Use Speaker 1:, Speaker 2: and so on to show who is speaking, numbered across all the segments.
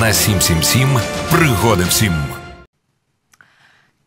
Speaker 1: на 777 пригоди всім.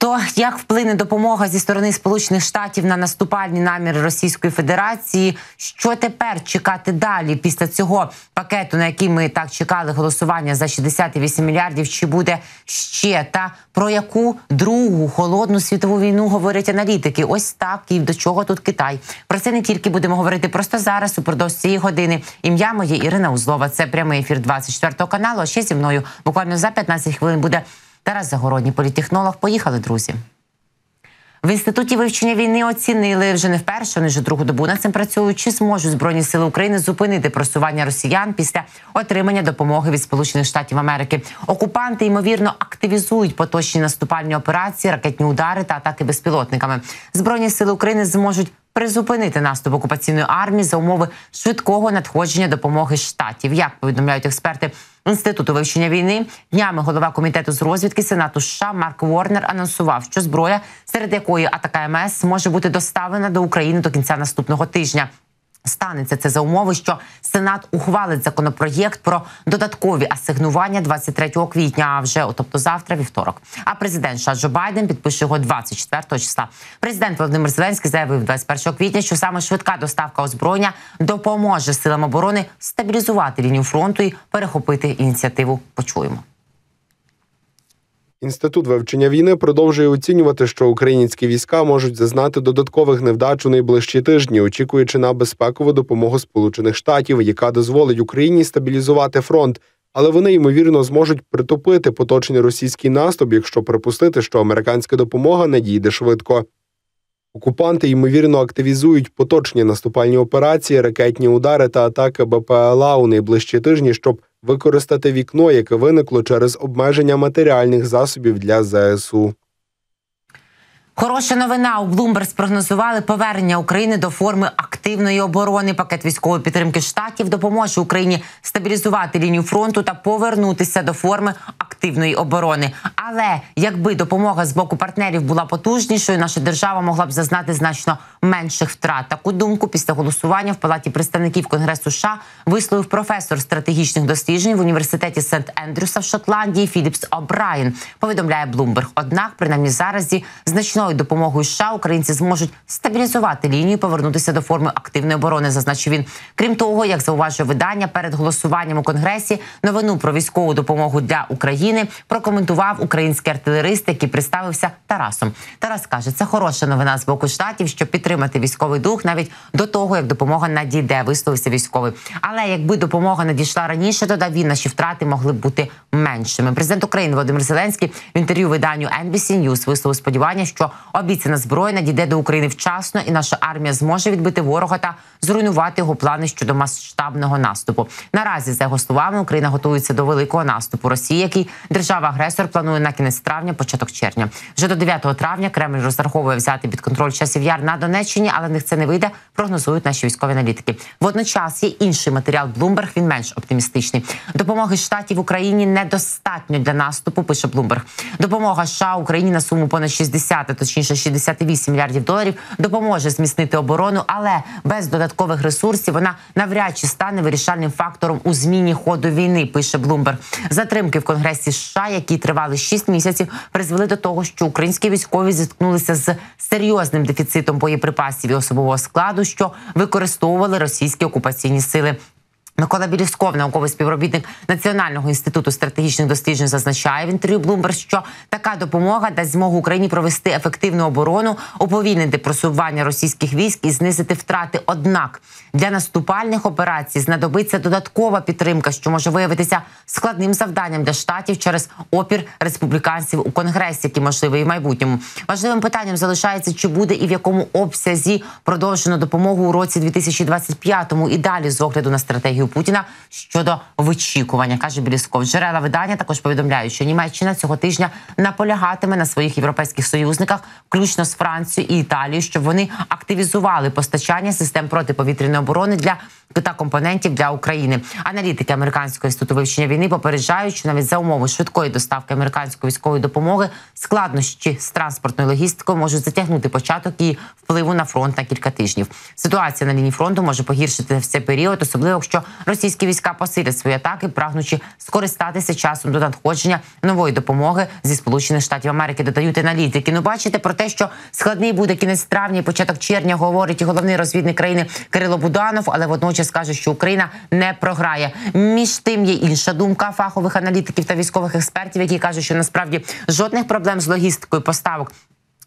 Speaker 2: То як вплине допомога зі сторони Сполучених Штатів на наступальні наміри Російської Федерації? Що тепер чекати далі після цього пакету, на який ми так чекали голосування за 68 мільярдів? Чи буде ще та про яку другу холодну світову війну говорять аналітики? Ось так і до чого тут Китай? Про це не тільки будемо говорити просто зараз. Упродовж цієї години ім'я моє Ірина Узлова. Це прямий ефір 24 каналу. А ще зі мною буквально за 15 хвилин буде. Тарас Загородній, політехнолог. Поїхали, друзі. В інституті вивчення війни оцінили вже не вперше, вони вже другу добу над цим працюють. Чи зможуть збройні сили України зупинити просування росіян після отримання допомоги від Сполучених Штатів Америки? Окупанти ймовірно активізують поточні наступальні операції, ракетні удари та атаки безпілотниками. Збройні сили України зможуть призупинити наступ окупаційної армії за умови швидкого надходження допомоги штатів. Як повідомляють експерти інституту вивчення війни, днями голова комітету з розвідки Сенату США Марк Ворнер анонсував, що зброя, серед якої атака МС може бути доставлена до України до кінця наступного тижня. Станеться це за умови, що Сенат ухвалить законопроєкт про додаткові асигнування 23 квітня. Вже тобто завтра, вівторок. А президент США Байден підпише його 24 числа. Президент Володимир Зеленський заявив 21 квітня, що саме швидка доставка озброєння допоможе силам оборони стабілізувати лінію фронту і перехопити ініціативу. Почуємо.
Speaker 3: Інститут вивчення війни продовжує оцінювати, що українські війська можуть зазнати додаткових невдач у найближчі тижні, очікуючи на безпекову допомогу Сполучених Штатів, яка дозволить Україні стабілізувати фронт. Але вони ймовірно зможуть притупити поточний російський наступ, якщо припустити, що американська допомога надійде швидко. Окупанти ймовірно активізують поточні наступальні операції, ракетні удари та атаки БПЛА у найближчі тижні, щоб використати вікно, яке виникло через обмеження матеріальних засобів для ЗСУ.
Speaker 2: Хороша новина у Bloomberg спрогнозували повернення України до форми активної оборони. Пакет військової підтримки штатів допоможе Україні стабілізувати лінію фронту та повернутися до форми активної оборони. Але якби допомога з боку партнерів була потужнішою, наша держава могла б зазнати значно менших втрат. Таку думку після голосування в палаті представників Конгресу США висловив професор стратегічних досліджень в університеті Сент Ендрюса в Шотландії Філіпс О'Брайен. Повідомляє Bloomberg. Однак, принаймні зараз значною допомогою США українці зможуть стабілізувати лінію, повернутися до форми активної оборони. Зазначив він. Крім того, як зауважує видання перед голосуванням у конгресі новину про військову допомогу для України прокоментував український артилерист, який представився Тарасом. Тарас каже, це хороша новина з боку штатів, щоб підтримати військовий дух навіть до того, як допомога надійде. Висловився військовий. Але якби допомога надійшла раніше, додав він наші втрати могли б бути меншими. Президент України Володимир Зеленський в інтерв'ю виданню NBC News висловив сподівання, що обіцяна зброя надійде до України вчасно, і наша армія зможе відбити ворога та зруйнувати його плани щодо масштабного наступу. Наразі за його словами Україна готується до великого наступу Росії, який держава-агресор планує на кінець травня, початок червня. Вже до 9 травня Кремль розраховує взяти під контроль часів яр на Донеччині, але в них це не вийде. Прогнозують наші військові аналітики. Водночас є інший матеріал Bloomberg, Він менш оптимістичний. Допомоги штатів Україні недостатньо для наступу. Пише Bloomberg. Допомога США Україні на суму понад 60, точніше 68 мільярдів доларів, допоможе зміцнити оборону, але без додаткових ресурсів вона навряд чи стане вирішальним фактором у зміні ходу війни. Пише Bloomberg. Затримки в Конгресі США, які тривали 6 місяців, призвели до того, що українські військові зіткнулися з серйозним дефіцитом боєприпасів і особового складу, що використовували російські окупаційні сили. Микола Білівськов, науковий співробітник Національного інституту стратегічних досліджень, зазначає в інтерв'ю Bloomberg, що така допомога дасть змогу Україні провести ефективну оборону, уповільнити просування російських військ і знизити втрати. Однак для наступальних операцій знадобиться додаткова підтримка, що може виявитися складним завданням для штатів через опір республіканців у конгресі, які можливі і в майбутньому. Важливим питанням залишається, чи буде і в якому обсязі продовжено допомогу у році 2025-му і далі з огляду на стратегію Путіна щодо вичікування, каже Білісков. Джерела видання також повідомляють, що Німеччина цього тижня наполягатиме на своїх європейських союзниках, включно з Францією і Італією, щоб вони активізували постачання систем протиповітряної оборони для та компонентів для України. Аналітики американського інституту вивчення війни попереджають, що навіть за умови швидкої доставки американської військової допомоги складнощі з транспортною логістикою можуть затягнути початок і впливу на фронт на кілька тижнів. Ситуація на лінії фронту може погіршити в цей період, особливо якщо російські війська посилять свої атаки, прагнучи скористатися часом до надходження нової допомоги зі сполучених штатів Америки. Додають аналітики. Ну бачите про те, що складний буде кінець травня, і початок червня, говорить і головний розвідник країни Кирило Буданов, але водночас каже, що Україна не програє. Між тим є інша думка фахових аналітиків та військових експертів, які кажуть, що насправді жодних проблем з логістикою поставок.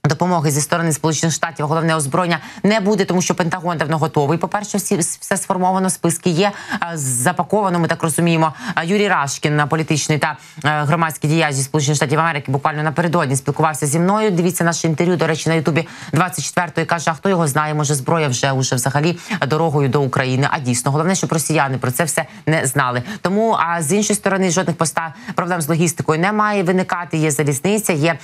Speaker 2: Допомоги зі сторони сполучених штатів головне озброєння не буде, тому що Пентагон давно готовий. По перше, всі все сформовано. Списки є запаковано. Ми так розуміємо. Юрій Рашкін, політичний та громадський діяч зі сполучених штатів Америки, буквально напередодні спілкувався зі мною. Дивіться наше інтерв'ю. До речі, на Ютубі 24-ї каже: а хто його знає? Може, зброя вже уже взагалі дорогою до України. А дійсно, головне, щоб росіяни про це все не знали. Тому а з іншої сторони жодних поста проблем з логістикою не має виникати. Є залізниця, є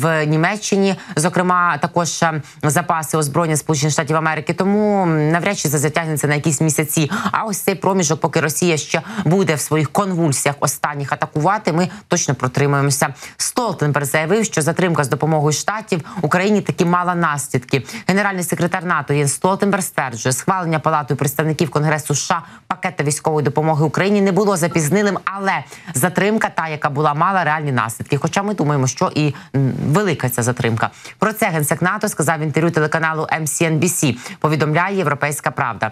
Speaker 2: в Німеччині зокрема також е, запаси озброєння Сполучених Штатів Америки. Тому навряд чи затягнеться на якісь місяці. А ось цей проміжок, поки Росія ще буде в своїх конвульсіях останніх атакувати, ми точно протримуємося. Столтенберг заявив, що затримка з допомогою штатів Україні таки мала наслідки. Генеральний секретар НАТО Єн Столтенберг стверджує, схвалення палатою представників Конгресу США пакета військової допомоги Україні не було запізнилим, але затримка, та яка була мала реальні наслідки. Хоча ми думаємо, що і велика ця затримка. Про це генсек НАТО сказав в інтерв'ю телеканалу MCNBC, Повідомляє Європейська Правда.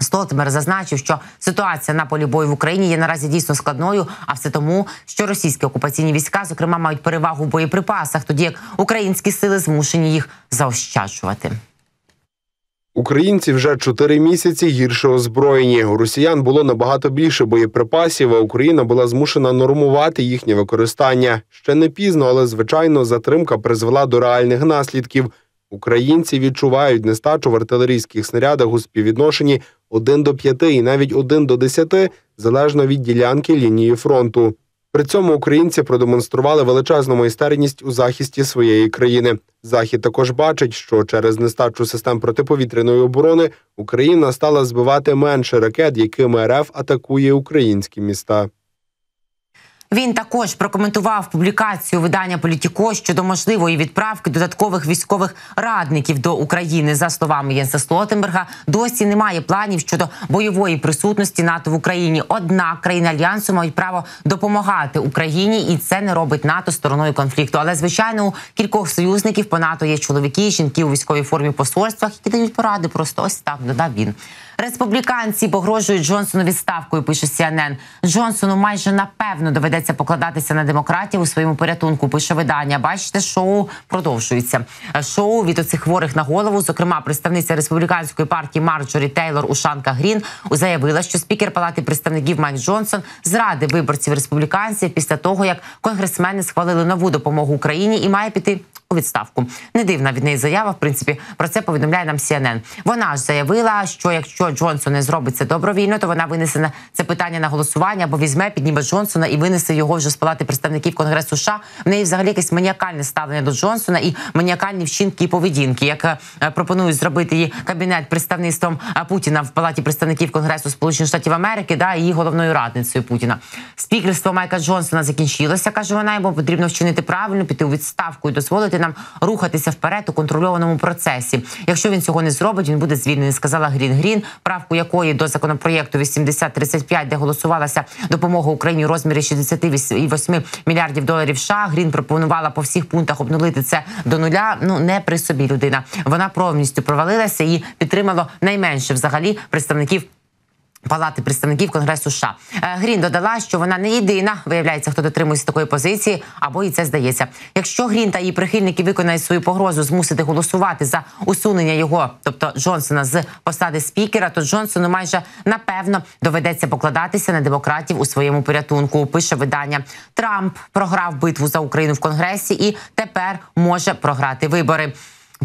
Speaker 2: Столтмер зазначив, що ситуація на полі бою в Україні є наразі дійсно складною, а все тому, що російські окупаційні війська, зокрема, мають перевагу в боєприпасах, тоді як українські сили змушені їх заощаджувати.
Speaker 3: Українці вже чотири місяці гірше озброєні. У росіян було набагато більше боєприпасів. а Україна була змушена нормувати їхнє використання. Ще не пізно, але звичайно, затримка призвела до реальних наслідків. Українці відчувають нестачу в артилерійських снарядах у співвідношенні 1 до 5 і навіть 1 до 10, залежно від ділянки лінії фронту. При цьому українці продемонстрували величезну майстерність у захисті своєї країни. Захід також бачить, що через нестачу систем протиповітряної оборони Україна стала збивати менше ракет, якими РФ атакує українські міста.
Speaker 2: Він також прокоментував публікацію видання Політіко щодо можливої відправки додаткових військових радників до України. За словами Єнса Столтенберга, досі немає планів щодо бойової присутності НАТО в Україні. Однак країни альянсу мають право допомагати Україні, і це не робить НАТО стороною конфлікту. Але звичайно, у кількох союзників по НАТО є чоловіки, жінки у військовій формі посольствах, які дають поради. Просто ось так додав він. Республіканці погрожують Джонсону відставкою. Пише CNN. Джонсону майже напевно доведеться покладатися на демократів у своєму порятунку. Пише видання. Бачите, шоу продовжується. Шоу від оцих хворих на голову. Зокрема, представниця республіканської партії Марджорі Тейлор Ушанка Грін заявила, що спікер палати представників Майк Джонсон зрадив виборців республіканців після того, як конгресмени схвалили нову допомогу Україні і має піти у відставку. Не дивна від неї заява. В принципі, про це повідомляє нам CNN. Вона ж заявила, що якщо Джонсон не зробить це добровільно, то вона винесе на це питання на голосування або візьме, підніме Джонсона і винесе його вже з палати представників Конгресу. США. в неї взагалі якесь маніакальне ставлення до Джонсона і маніакальні вчинки і поведінки, як е, пропонують зробити її кабінет представництвом е, Путіна в палаті представників Конгресу Сполучених Штатів Америки, да її головною радницею Путіна. Спікерство Майка Джонсона закінчилося, каже вона, йому потрібно вчинити правильно, піти у відставку і дозволити нам рухатися вперед у контрольованому процесі. Якщо він цього не зробить, він буде звільнений. Сказала Грін Грін, правку якої до законопроєкту 8035, де голосувалася допомога Україні у розмірі 68 мільярдів доларів. США. Грін пропонувала по всіх пунктах обнулити це до нуля. Ну не при собі людина. Вона повністю провалилася і підтримало найменше взагалі представників. Палати представників Конгресу США е, Грін додала, що вона не єдина виявляється, хто дотримується такої позиції, або і це здається. Якщо Грін та її прихильники виконають свою погрозу змусити голосувати за усунення його, тобто Джонсона, з посади спікера, то Джонсону майже напевно доведеться покладатися на демократів у своєму порятунку. Пише видання Трамп програв битву за Україну в Конгресі і тепер може програти вибори.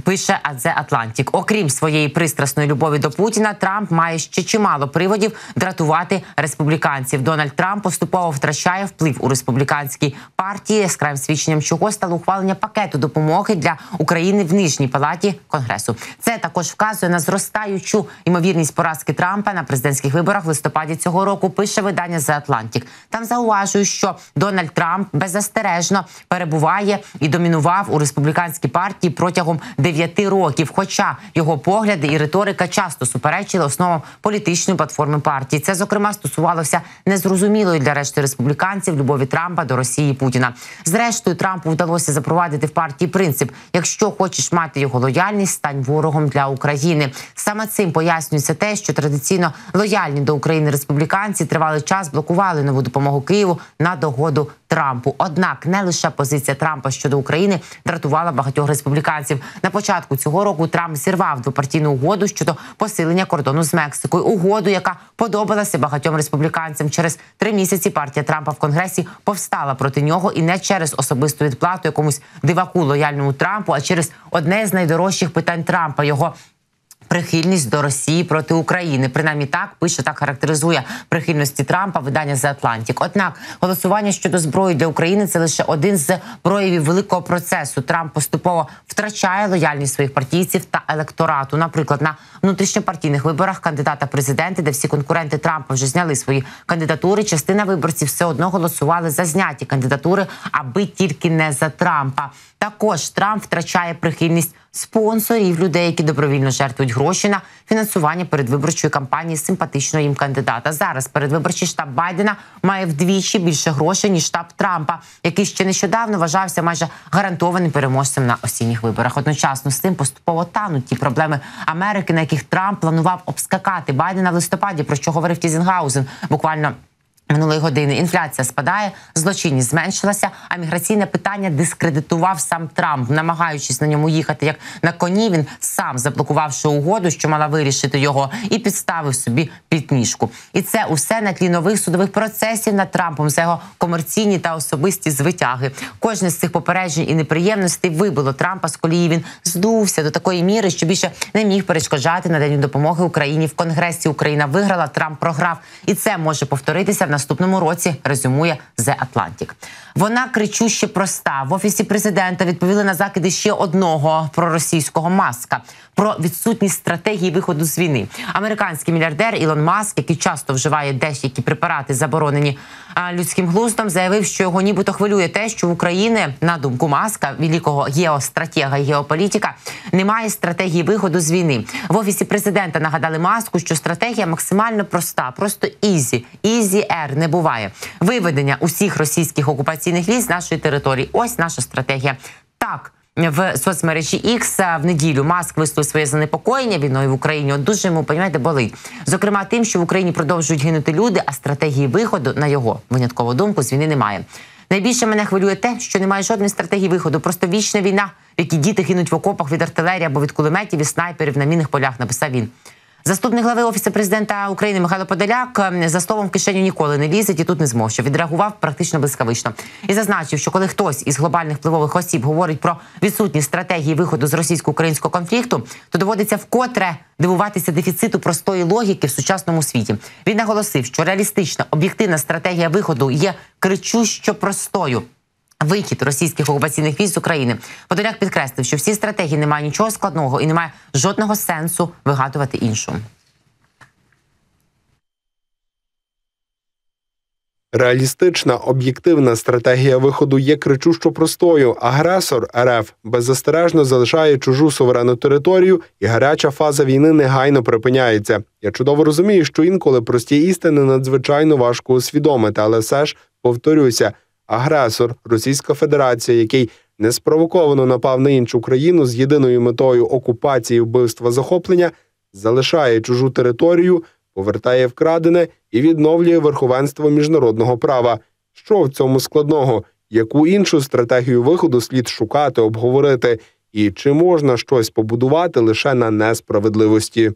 Speaker 2: Пише The Atlantic. Окрім своєї пристрасної любові до Путіна, Трамп має ще чимало приводів дратувати республіканців. Дональд Трамп поступово втрачає вплив у республіканській партії яскравим свідченням, чого стало ухвалення пакету допомоги для України в нижній палаті конгресу. Це також вказує на зростаючу ймовірність поразки Трампа на президентських виборах в листопаді цього року. Пише видання The Atlantic. Там зауважують, що Дональд Трамп беззастережно перебуває і домінував у республіканській партії протягом 9 років. Хоча його погляди і риторика часто суперечили основам політичної платформи партії. Це зокрема стосувалося незрозумілої для решти республіканців любові Трампа до Росії і Путіна. Зрештою, Трампу вдалося запровадити в партії принцип: якщо хочеш мати його лояльність, стань ворогом для України. Саме цим пояснюється те, що традиційно лояльні до України республіканці тривалий час блокували нову допомогу Києву на догоду Трампу. Однак не лише позиція Трампа щодо України дратувала багатьох республіканців. На початку цього року Трамп зірвав двопартійну угоду щодо посилення кордону з Мексикою. Угоду, яка подобалася багатьом республіканцям. Через три місяці партія Трампа в Конгресі повстала проти нього і не через особисту відплату якомусь диваку лояльному Трампу, а через одне з найдорожчих питань Трампа його прихильність до Росії проти України. Принаймні так пише так характеризує прихильності Трампа видання The Atlantic. Однак голосування щодо зброї для України це лише один з проявів великого процесу. Трамп поступово втрачає лояльність своїх партійців та електорату. Наприклад, на внутрішньопартійних виборах кандидата президенти, де всі конкуренти Трампа вже зняли свої кандидатури. Частина виборців все одно голосували за зняті кандидатури, аби тільки не за Трампа. Також Трамп втрачає прихильність спонсорів людей, які добровільно жертвують гроші на фінансування передвиборчої кампанії симпатичного їм кандидата. Зараз передвиборчий штаб Байдена має вдвічі більше грошей ніж штаб Трампа, який ще нещодавно вважався майже гарантованим переможцем на осінніх виборах. Одночасно з цим поступово тануть ті проблеми Америки, на яких Трамп планував обскакати Байдена в листопаді, про що говорив Тізенгаузен буквально. Минулої години інфляція спадає, злочинність зменшилася. А міграційне питання дискредитував сам Трамп, намагаючись на ньому їхати як на коні. Він сам заблокувавши угоду, що мала вирішити його, і підставив собі підніжку. І це усе на тлі нових судових процесів над Трампом за його комерційні та особисті звитяги. Кожне з цих попереджень і неприємностей вибило Трампа з колії. Він здувся до такої міри, що більше не міг перешкоджати наданню допомоги Україні в Конгресі. Україна виграла, Трамп програв, і це може повторитися в наступному році. Резюмує The Atlantic. Вона кричуще проста в офісі президента. Відповіли на закиди ще одного проросійського маска про відсутність стратегії виходу з війни. Американський мільярдер Ілон Маск, який часто вживає деякі препарати, заборонені людським глуздом, заявив, що його нібито хвилює те, що в Україні, на думку маска, великого геостратега і геополітика, немає стратегії виходу з війни. В офісі президента нагадали маску, що стратегія максимально проста, просто easy, easyєр не буває. Виведення усіх російських окупаційних військ з нашої території. Ось наша стратегія. Так в соцмережі X в неділю маск висловив своє занепокоєння війною в Україні. От дуже йому понімаєте, болить. Зокрема, тим, що в Україні продовжують гинути люди, а стратегії виходу на його виняткову думку з війни немає. Найбільше мене хвилює те, що немає жодної стратегії виходу. Просто вічна війна, в якій діти гинуть в окопах від артилерії або від кулеметів і снайперів на мінних полях. Написав він. Заступник глави офісу президента України Михайло Подоляк ем, за словом в кишеню ніколи не лізить і тут не змовчав. Відреагував практично блискавично і зазначив, що коли хтось із глобальних впливових осіб говорить про відсутність стратегії виходу з російсько-українського конфлікту, то доводиться вкотре дивуватися дефіциту простої логіки в сучасному світі. Він наголосив, що реалістична об'єктивна стратегія виходу є кричущо простою. Вихід російських окупаційних військ з України Подоляк підкреслив, що всі стратегії немає нічого складного і немає жодного сенсу вигадувати іншу.
Speaker 3: Реалістична об'єктивна стратегія виходу є кричущо простою. Агресор РФ беззастережно залишає чужу суверенну територію, і гаряча фаза війни негайно припиняється. Я чудово розумію, що інколи прості істини надзвичайно важко усвідомити, але все ж повторюся агресор Російська Федерація, який неспровоковано напав на іншу країну з єдиною метою окупації, вбивства захоплення, залишає чужу територію, повертає вкрадене і відновлює верховенство міжнародного права. Що в цьому складного? Яку іншу стратегію виходу слід шукати, обговорити, і чи можна щось побудувати лише на несправедливості?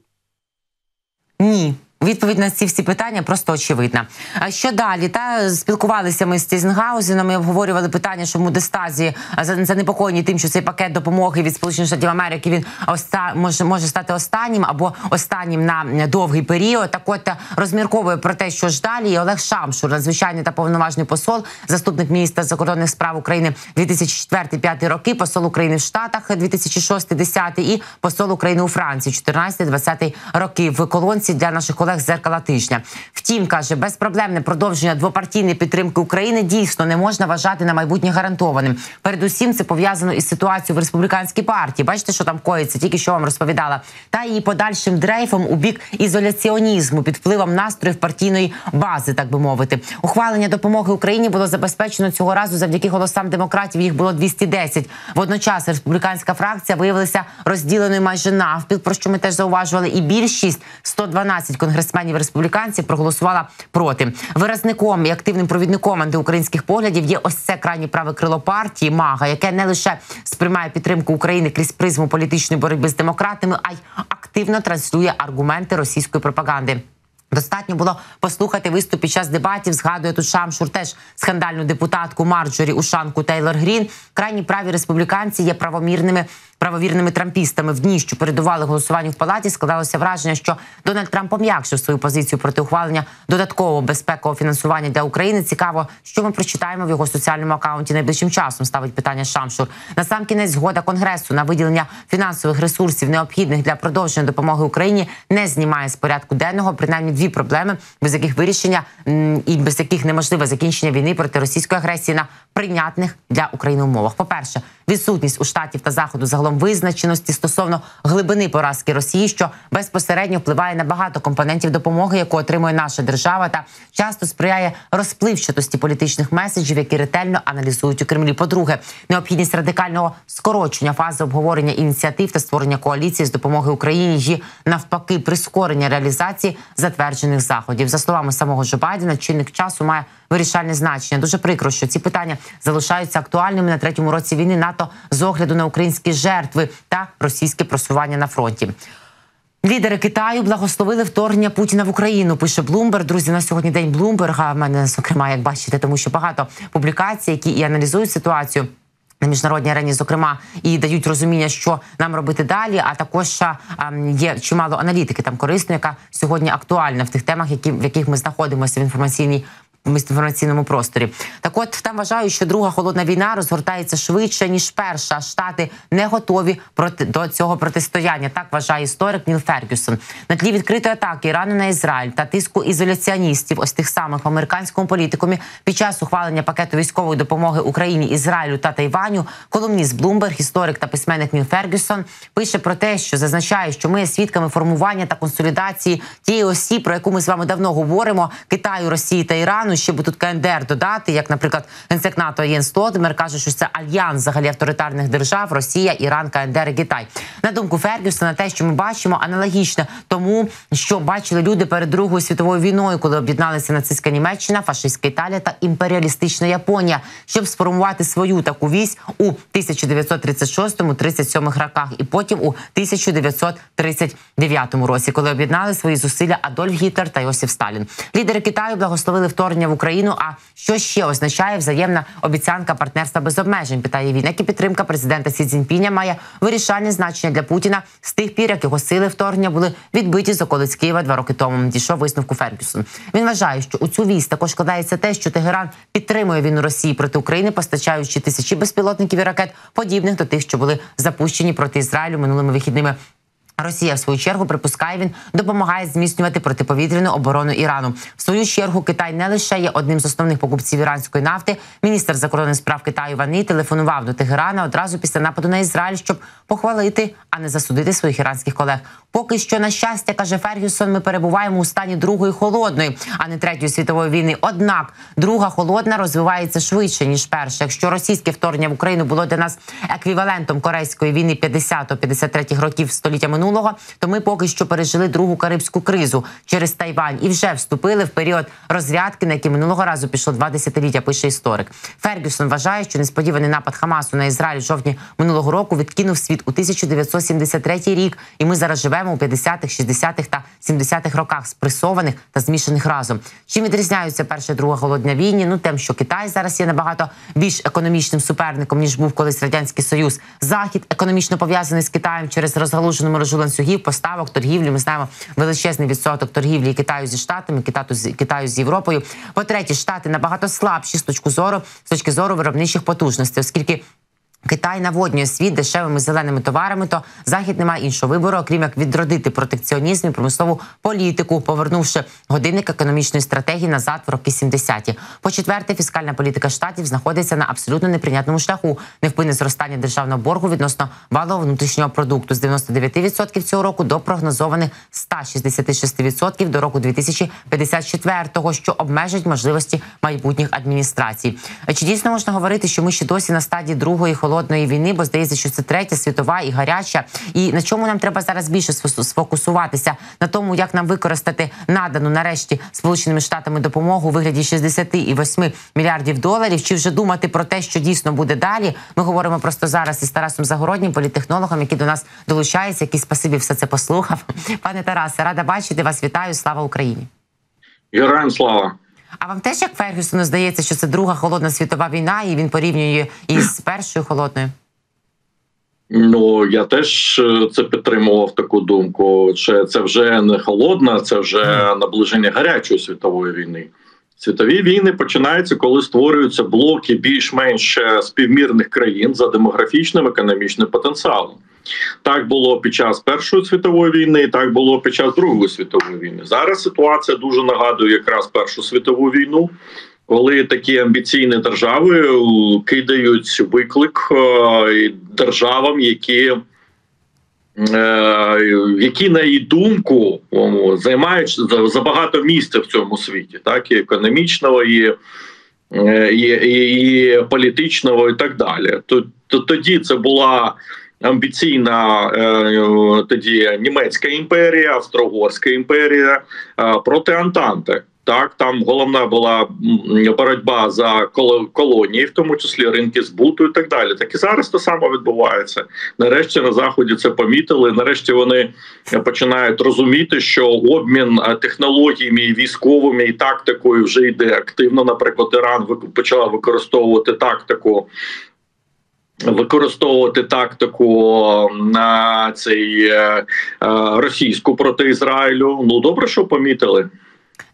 Speaker 2: Ні. Відповідь на ці всі питання просто очевидна. А що далі? Та спілкувалися ми з Тізенгаузеном, ми обговорювали питання, що Мудестазі занепокоєні тим, що цей пакет допомоги від Сполучених Штатів Америки він оста може може стати останнім або останнім на довгий період. Так от розмірковує про те, що ж далі і Олег Шамшур, надзвичайний та повноважний посол, заступник міністра закордонних справ України 2004-2005 роки, посол України в Штатах 2006-2010 і посол України у Франції 14-20 роки в колонці для наших колег з зеркала тижня. Втім, каже, безпроблемне продовження двопартійної підтримки України дійсно не можна вважати на майбутнє гарантованим. Передусім, це пов'язано із ситуацією в республіканській партії. Бачите, що там коїться, тільки що вам розповідала, та її подальшим дрейфом у бік ізоляціонізму під впливом настроїв партійної бази, так би мовити. Ухвалення допомоги Україні було забезпечено цього разу завдяки голосам демократів. Їх було 210. Водночас республіканська фракція виявилася розділеною майже навпіл, про що ми теж зауважували. І більшість 112 конгресменів республіканців проголосувала проти. Виразником і активним провідником антиукраїнських поглядів є ось це крайнє праве крило партії Мага, яке не лише сприймає підтримку України крізь призму політичної боротьби з демократами, а й активно транслює аргументи російської пропаганди. Достатньо було послухати виступ під час дебатів. Згадує тут Шамшур теж скандальну депутатку Марджорі Ушанку Тейлор Грін. Крайні праві республіканці є правомірними правовірними трампістами в дні, що передували голосуванню в палаті, складалося враження, що Дональд Трамп пом'якшив свою позицію проти ухвалення додаткового безпекового фінансування для України. Цікаво, що ми прочитаємо в його соціальному акаунті найближчим часом. Ставить питання Шамшур. На сам кінець згода конгресу на виділення фінансових ресурсів, необхідних для продовження допомоги Україні, не знімає з порядку денного принаймні дві проблеми, без яких вирішення і без яких неможливе закінчення війни проти російської агресії на прийнятних для України умовах. По перше, відсутність у штатів та заходу загалом визначеності стосовно глибини поразки Росії, що безпосередньо впливає на багато компонентів допомоги, яку отримує наша держава, та часто сприяє розпливчатості політичних меседжів, які ретельно аналізують у Кремлі. По-друге, необхідність радикального скорочення фази обговорення ініціатив та створення коаліції з допомоги Україні і навпаки прискорення реалізації затверджених заходів. За словами самого Джо Байдена, чинник часу має вирішальне значення. Дуже прикро, що ці питання залишаються актуальними на третьому році війни НАТО з огляду на українські жертви та російське просування на фронті. Лідери Китаю благословили вторгнення Путіна в Україну. Пише Блумберг. Друзі, на сьогодні день Блумберга. В мене зокрема, як бачите, тому що багато публікацій, які і аналізують ситуацію. На міжнародній арені, зокрема, і дають розуміння, що нам робити далі. А також є чимало аналітики там корисно, яка сьогодні актуальна в тих темах, які в яких ми знаходимося в інформаційній інформаційному просторі. Так, от там вважають, що друга холодна війна розгортається швидше ніж перша. Штати не готові проти до цього протистояння. Так вважає історик Ніл Фергюсон. На тлі відкритої атаки Ірану на Ізраїль та тиску ізоляціоністів, ось тих самих в американському політикумі під час ухвалення пакету військової допомоги Україні, Ізраїлю та Тайваню. Колумніст Блумберг, історик та письменник Ніл Фергюсон пише про те, що зазначає, що ми є свідками формування та консолідації тієї осі, про яку ми з вами давно говоримо: Китаю, Росії та Ірану ще би тут КНДР додати, як, наприклад, генсек НАТО Єн Столтенберг каже, що це альянс взагалі авторитарних держав Росія, Іран, КНДР Китай. На думку Фергюсона, те, що ми бачимо, аналогічно тому, що бачили люди перед другою світовою війною, коли об'єдналися нацистська Німеччина, фашистська Італія та імперіалістична Японія, щоб сформувати свою таку вісь у 1936-37 роках, і потім у 1939 році, коли об'єднали свої зусилля Адольф Гітлер та Йосиф Сталін. Лідери Китаю благословили вторгнення в Україну. А що ще означає взаємна обіцянка партнерства без обмежень? Питає він, як і підтримка президента Сі Цзіньпіня має вирішальне значення для Путіна з тих пір, як його сили вторгнення були відбиті з околиць Києва два роки тому. Дійшов висновку Фергюсон. Він вважає, що у цю вісь також складається те, що Тегеран підтримує війну Росії проти України, постачаючи тисячі безпілотників і ракет, подібних до тих, що були запущені проти Ізраїлю минулими вихідними. Росія в свою чергу припускає він допомагає зміцнювати протиповітряну оборону Ірану. В свою чергу Китай не лише є одним з основних покупців іранської нафти. Міністр закордонних справ Китаю Ван телефонував до Тегерана одразу після нападу на Ізраїль, щоб похвалити, а не засудити своїх іранських колег. Поки що, на щастя, каже Фергюсон, ми перебуваємо у стані другої холодної, а не третьої світової війни. Однак друга холодна розвивається швидше ніж перша. Якщо російське вторгнення в Україну було для нас еквівалентом корейської війни 50-53 років століття минулого, то ми поки що пережили другу карибську кризу через Тайвань і вже вступили в період розрядки, на який минулого разу пішло два десятиліття. Пише історик. Фергюсон вважає, що несподіваний напад Хамасу на Ізраїль в жовтні минулого року відкинув світ у 1973 рік, і ми зараз живемо у 50-х, 60-х та 70-х роках спресованих та змішаних разом. Чим відрізняються перша і друга голодня війні? Ну тим, що Китай зараз є набагато більш економічним суперником ніж був колись радянський союз. Захід економічно пов'язаний з Китаєм через розгалужену мережу ланцюгів, поставок, торгівлі. Ми знаємо величезний відсоток торгівлі Китаю зі штатами, Китаю з Китаю з Європою. По третє, штати набагато слабші з точки зору з точки зору виробничих потужностей, оскільки. Китай наводнює світ дешевими зеленими товарами, то захід не має іншого вибору, окрім як відродити протекціонізм і промислову політику, повернувши годинник економічної стратегії назад в роки 70-ті. По четверте, фіскальна політика штатів знаходиться на абсолютно неприйнятному шляху. Невпинне зростання державного боргу відносно валового внутрішнього продукту з 99% цього року до прогнозованих 166% до року 2054-го, що обмежить можливості майбутніх адміністрацій. Чи дійсно можна говорити, що ми ще досі на стадії другої холодної холодної війни, бо здається, що це третя світова і гаряча. І на чому нам треба зараз більше сфокусуватися на тому, як нам використати надану нарешті сполученими штатами допомогу у вигляді 68 мільярдів доларів. Чи вже думати про те, що дійсно буде далі? Ми говоримо просто зараз із Тарасом Загороднім, політехнологом, який до нас долучається, який спасибі все це послухав. Пане Тарасе, рада бачити вас. Вітаю! Слава Україні!
Speaker 4: Героям слава!
Speaker 2: А вам теж як Фергюсону здається, що це друга холодна світова війна, і він порівнює із першою холодною?
Speaker 4: Ну я теж е, це підтримував таку думку. Що це вже не холодна, це вже наближення гарячої світової війни. Світові війни починаються, коли створюються блоки більш-менш е, співмірних країн за демографічним економічним потенціалом. Так було під час Першої світової війни, і так було під час Другої світової війни. Зараз ситуація дуже нагадує якраз Першу світову війну, коли такі амбіційні держави кидають виклик е, державам, які е, які на її думку займають забагато місця в цьому світі, так і економічного, і е, і, і, і політичного, і так далі. Тоді це була амбіційна е, тоді німецька імперія, Австро-Угорська імперія е, проти Антанти. Так, там головна була боротьба за колонії, в тому числі ринки збуту і так далі. Так і зараз те саме відбувається. Нарешті на заході це помітили. Нарешті вони починають розуміти, що обмін е, технологіями військовими і тактикою вже йде активно. Наприклад, Іран почав використовувати тактику Використовувати тактику на цей е, е, російську проти Ізраїлю. Ну добре, що помітили.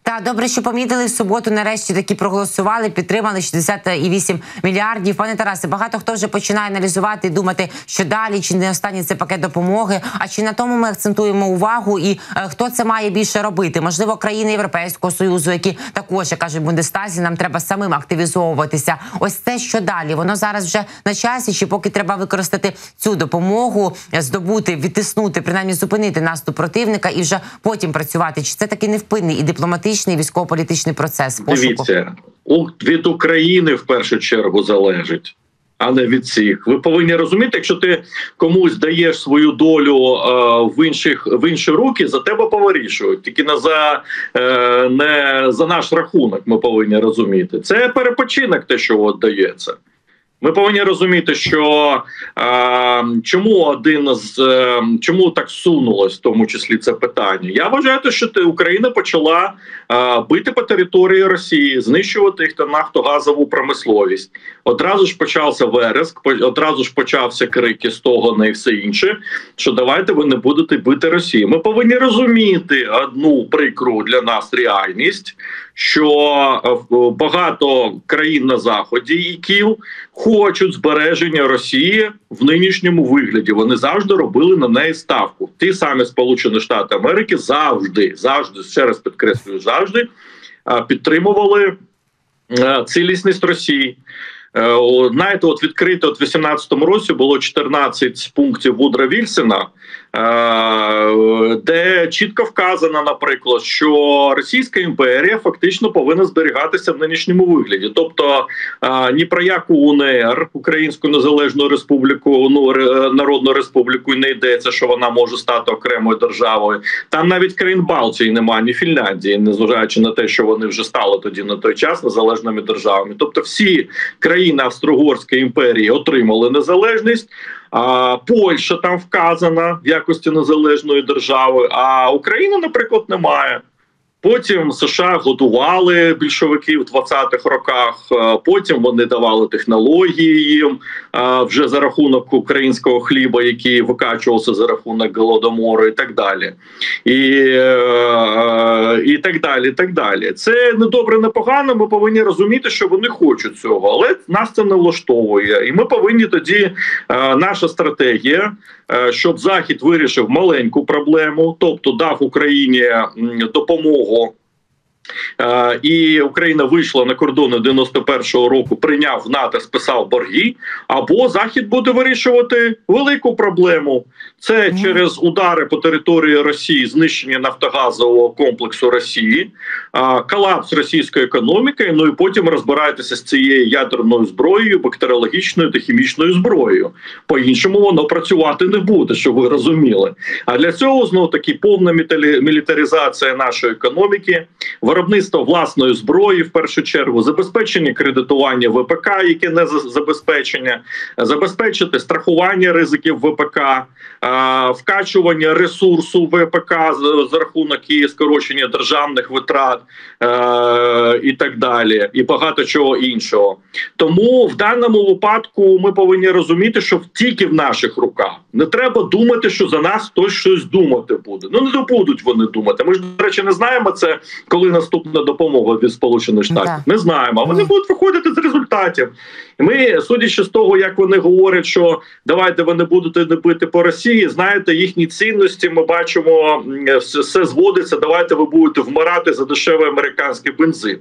Speaker 2: Та добре, що помітили в суботу. Нарешті таки проголосували, підтримали 68 мільярдів. Пане Тарасе, багато хто вже починає аналізувати і думати, що далі чи не останній це пакет допомоги. А чи на тому ми акцентуємо увагу? І е, хто це має більше робити? Можливо, країни Європейського союзу, які також як кажуть, Бундестазі, нам треба самим активізовуватися. Ось це що далі? Воно зараз вже на часі, чи поки треба використати цю допомогу, здобути, відтиснути, принаймні зупинити наступ противника і вже потім працювати? Чи це такий невпинний і дипломатичний? Дипломатичний військово-політичний процес пошуку?
Speaker 4: Дивіться, від України в першу чергу залежить. А не від всіх. Ви повинні розуміти, якщо ти комусь даєш свою долю е, в інших в інші руки, за тебе повирішують. Тільки не за е, не за наш рахунок. Ми повинні розуміти. Це перепочинок, те, що от дається. Ми повинні розуміти, що е, чому один з е, чому так сунулось, в тому числі це питання. Я вважаю, що ти Україна почала бити по території Росії, знищувати їх та нафтогазову промисловість. Одразу ж почався вереск, одразу ж почався крики стогони і все інше. Що давайте ви не будете бити Росію. Ми повинні розуміти одну прикру для нас реальність, що е, багато країн на заході Київ хочуть збереження Росії в нинішньому вигляді. Вони завжди робили на неї ставку. Ті самі Сполучені Штати Америки завжди, завжди ще раз підкреслюю, завжди підтримували цілісність Росії. Е, знаєте, от відкрито от в 18-му році було 14 пунктів Вудра Вільсена, е, де чітко вказано, наприклад, що Російська імперія фактично повинна зберігатися в нинішньому вигляді, тобто е, ні про яку УНР Українську Незалежну Республіку, ну Народну Республіку не йдеться, що вона може стати окремою державою. Там навіть країн Балтії немає, ні Фінляндії, незважаючи на те, що вони вже стали тоді на той час незалежними державами. Тобто, всі країни Австро-Угорської імперії отримали незалежність. А Польща там вказана в якості незалежної держави. А Україна, наприклад, немає. Потім США годували більшовиків в 20-х роках. е, Потім вони давали технології їм е, вже за рахунок українського хліба, який викачувався за рахунок голодомору, і так далі. І, е, і так далі. і так далі. Це не добре, не погано. Ми повинні розуміти, що вони хочуть цього, але нас це не влаштовує. І ми повинні тоді наша стратегія, щоб Захід вирішив маленьку проблему, тобто дав Україні допомогу. Е, І Україна вийшла на кордони 91-го року, прийняв НАТО, списав борги. Або Захід буде вирішувати велику проблему. Це через удари по території Росії, знищення нафтогазового комплексу Росії, а, колапс російської економіки. Ну і потім розбирайтеся з цією ядерною зброєю, бактеріологічною та хімічною зброєю. По іншому воно працювати не буде, щоб ви розуміли. А для цього знову таки повна мілітаризація нашої економіки, виробництво власної зброї, в першу чергу, забезпечення кредитування ВПК, яке не забезпечення, забезпечити страхування ризиків ВПК, вкачування ресурсу ВПК за, рахунок і скорочення державних витрат е, і так далі, і багато чого іншого. Тому в даному випадку ми повинні розуміти, що тільки в наших руках не треба думати, що за нас хтось щось думати буде. Ну не будуть вони думати. Ми ж до речі, не знаємо це, коли наступна допомога від Сполучених Штатів.
Speaker 2: Так.
Speaker 4: Не знаємо. А вони будуть виходити з результатів. І ми, судячи з того, як вони говорять, що давайте ви не будете не бити по Росії. Знаєте, їхні цінності ми бачимо, все, все зводиться. Давайте ви будете вмирати за дешевий американський бензин.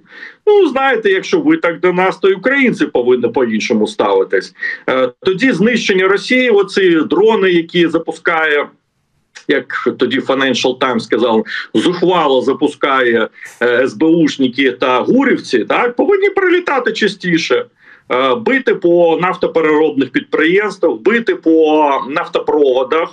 Speaker 4: Ну знаєте, якщо ви так до нас, то й українці повинні по-іншому ставитись. Е, Тоді знищення Росії, оці дрони, які запускає. Як тоді Financial Times сказав, зухвало запускає е, СБУшники та гурівці, так повинні прилітати частіше, Е, бити по нафтопереробних підприємствах, бити по нафтопроводах,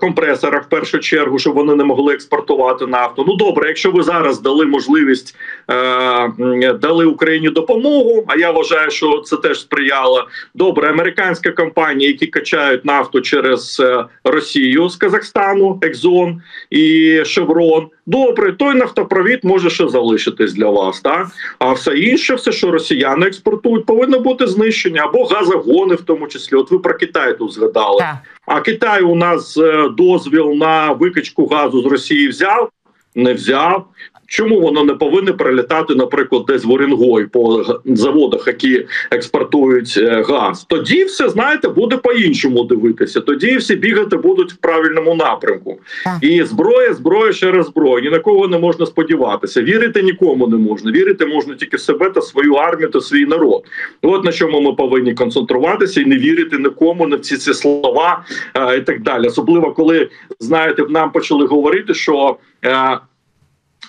Speaker 4: компресорах в першу чергу, щоб вони не могли експортувати нафту. Ну добре, якщо ви зараз дали можливість е, дали Україні допомогу, а я вважаю, що це теж сприяло. Добре, американська компанія, які качають нафту через е, Росію з Казахстану, Екзон і Шеврон. Добре, той нафтопровід може ще залишитись для вас, так а все інше, все, що росіяни експортують, повинно бути знищення або газогони, в тому числі. От ви про Китай тут згадали.
Speaker 2: Так.
Speaker 4: А Китай у нас е, дозвіл на викачку газу з Росії взяв, не взяв. Чому воно не повинне прилітати, наприклад, десь в Орінгой по заводах, які експортують е, газ? Тоді все знаєте буде по-іншому дивитися. Тоді всі бігати будуть в правильному напрямку. І зброя, зброя ще раз зброя. Ні на кого не можна сподіватися. Вірити нікому не можна. Вірити можна тільки в себе та свою армію та свій народ. От на чому ми повинні концентруватися і не вірити нікому на всі ці слова е, і так далі. Особливо коли знаєте, нам почали говорити, що.